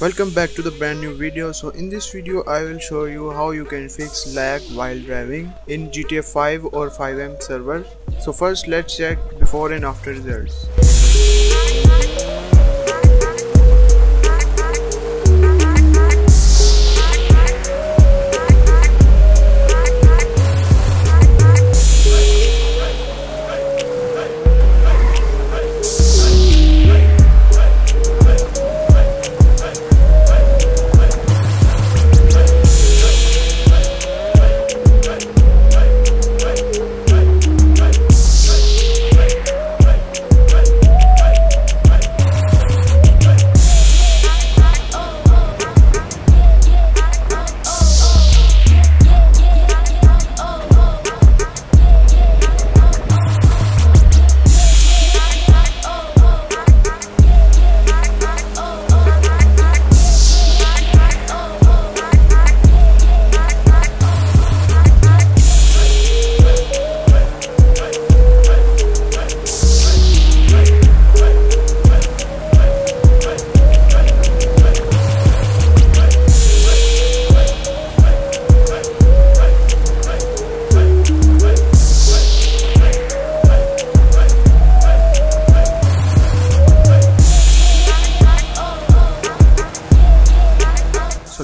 Welcome back to the brand new video. So in this video I will show you how you can fix lag while driving in GTA 5 or FiveM server. So first let's check before and after results.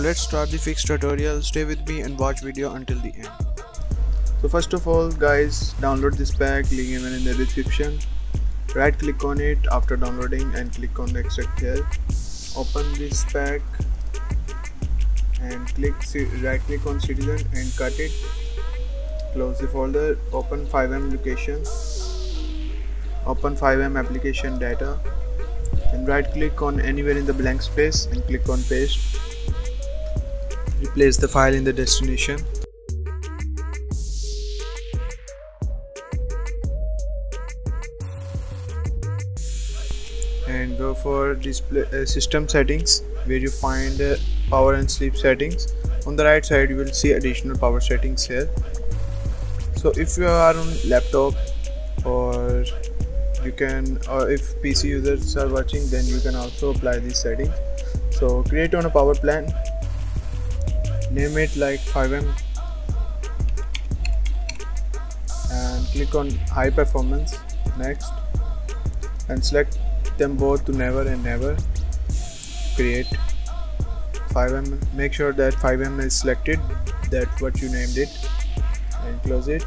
Let's start the fix tutorial. Stay with me and watch video until the end. So first of all guys download this pack link given in the description. Right click on it after downloading and click on extract here. Open this pack and click right click on citizen and cut it. Close the folder. Open FiveM location. Open FiveM application data and right click on anywhere in the blank space and click on paste replace the file in the destination. And go for display uh, system settings where you find uh, power and sleep settings. On the right side you will see additional power settings here. So if you are on laptop or you can or if pc users are watching then you can also apply these settings. So create on a power plan name it like FiveM and click on high performance next. And select them both to never and never. Create FiveM make sure that FiveM is selected that's what you named it and close it.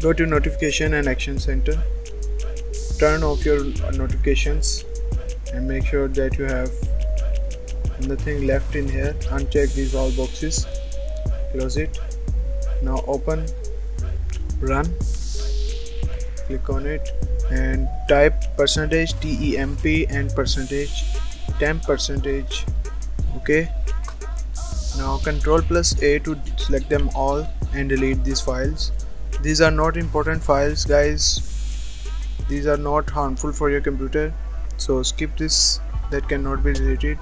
Go to notification and action center. Turn off your notifications and make sure that you have nothing left in here. Uncheck these all boxes. Close it. Now open. Run. Click on it and type percentage temp and percentage temp percentage. Okay? Now control plus a to select them all and delete these files. These are not important files guys. These are not harmful for your computer so skip this. That cannot be deleted.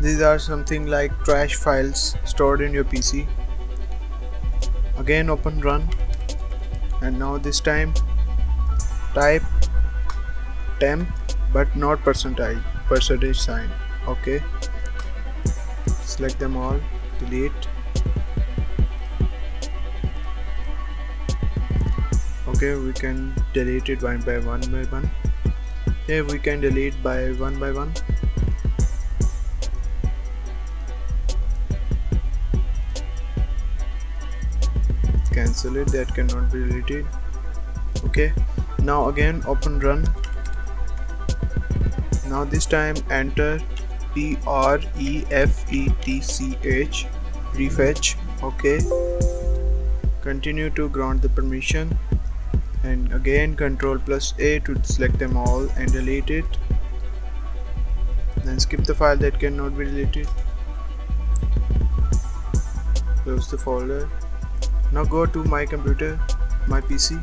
These are something like trash files stored in your PC again open run. And now this time type temp but not percentage percentage sign. Okay. Select them all. Delete okay we can delete it one by one by one. Here we can delete by one by one. Cancel it that cannot be deleted. Okay now again open run. Now this time enter p r e f e t c h prefetch okay continue to grant the permission and again control plus A to select them all and delete it. Then skip the file that cannot be deleted. Close the folder. Now go to my computer my PC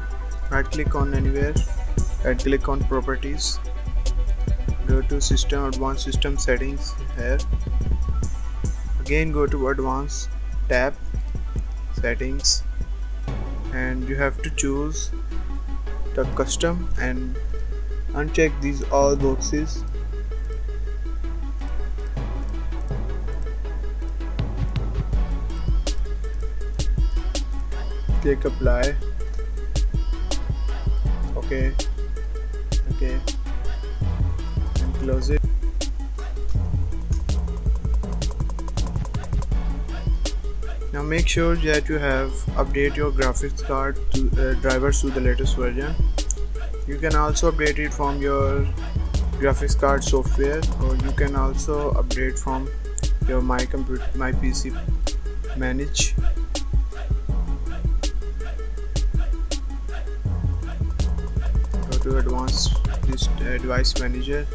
right click on anywhere and click on properties. Go to system advanced system settings here. Again go to advanced tab settings. And you have to choose the custom and uncheck these all boxes. Click apply. Okay. Okay. And close it now make sure that you have update your graphics card to uh, drivers to the latest version. You can also update it from your graphics card software or you can also update from your my computer my pc manage. Go to advanced this device manager.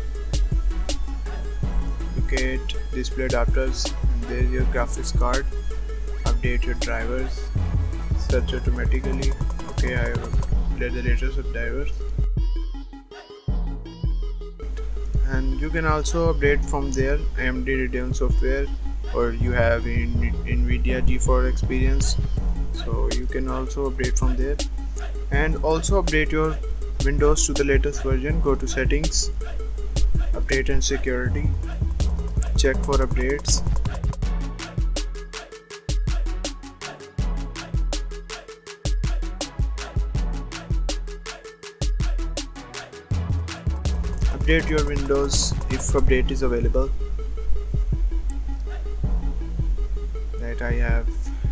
Locate display adapters and there's your graphics card update your drivers search automatically. Okay I have updated the latest of drivers. And you can also update from there AMD Radeon software or you have in NVIDIA GeForce experience. So you can also update from there. And also update your Windows to the latest version. Go to settings update and security. Check for updates update your windows if update is available. That I have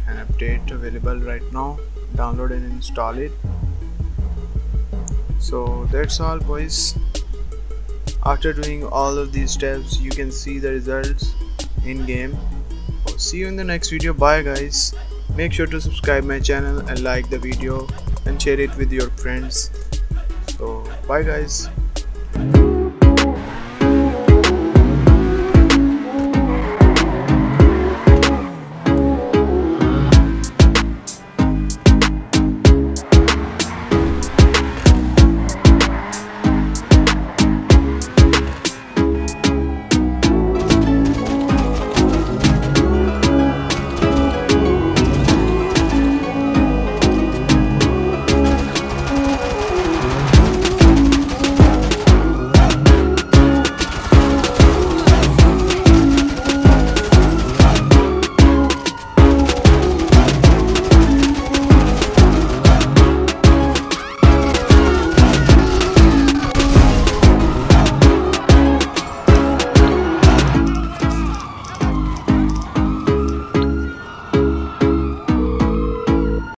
an update available right now. Download and install it. So that's all boys. After doing all of these steps you can see the results in game. See you in the next video. Bye guys. Make sure to subscribe my channel and like the video and share it with your friends. So bye guys